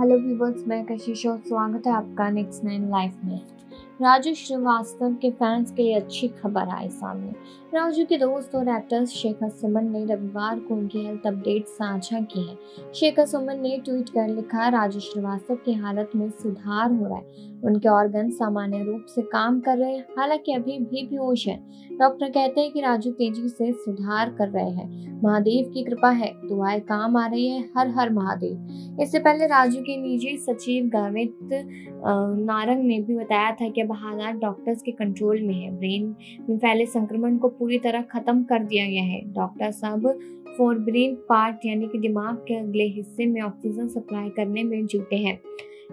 Hello viewers मैं कशिश और स्वागत है आपका नेक्स्ट नाइन लाइफ में। राजू श्रीवास्तव के फैंस के लिए अच्छी खबर आई सामने। राजू के दोस्त और एक्टर्स शेखर सुमन ने रविवार को उनकी हेल्थ अपडेट साझा की है। शेखर सुमन ने ट्वीट कर लिखा, राजू श्रीवास्तव की हालत में सुधार हो रहा है। उनके ऑर्गन सामान्य रूप से काम कर रहे हैं, हालाँकि अभी भी बेहोश है। डॉक्टर कहते हैं कि राजू तेज़ी से सुधार कर रहे हैं। महादेव की कृपा है, दुआएँ काम आ रही है हर हर महादेव। इससे पहले राजू के निजी सचिव गावित नारंग ने भी बताया था कि हालात डॉक्टर्स के कंट्रोल में है। ब्रेन में फैले संक्रमण को पूरी तरह खत्म कर दिया गया है। डॉक्टर सब फोर ब्रेन पार्ट यानी कि दिमाग के अगले हिस्से में ऑक्सीजन सप्लाई करने में जुटे हैं।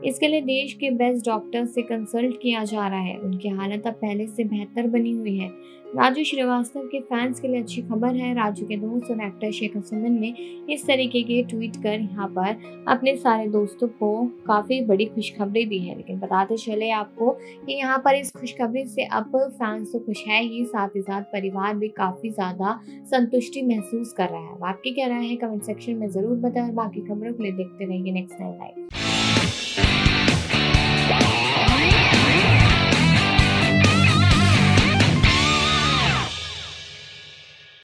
इसके लिए देश के बेस्ट डॉक्टर से कंसल्ट किया जा रहा है। उनकी हालत अब पहले से बेहतर बनी हुई है। राजू श्रीवास्तव के फैंस के लिए अच्छी खबर है। राजू के दोस्त और एक्टर शेखर सुमन ने इस तरीके के ट्वीट कर यहाँ पर अपने सारे दोस्तों को काफ़ी बड़ी खुशखबरी दी है। लेकिन बताते चले आपको कि यहाँ पर इस खुशखबरी से अब फैंस तो खुश है ही, साथ ही साथ परिवार भी काफ़ी ज़्यादा संतुष्टि महसूस कर रहा है। आपकी क्या राय है? कमेंट सेक्शन में ज़रूर बताएँ बाकी खबरों के लिए देखते रहिए नेक्स्ट टाइम लाइव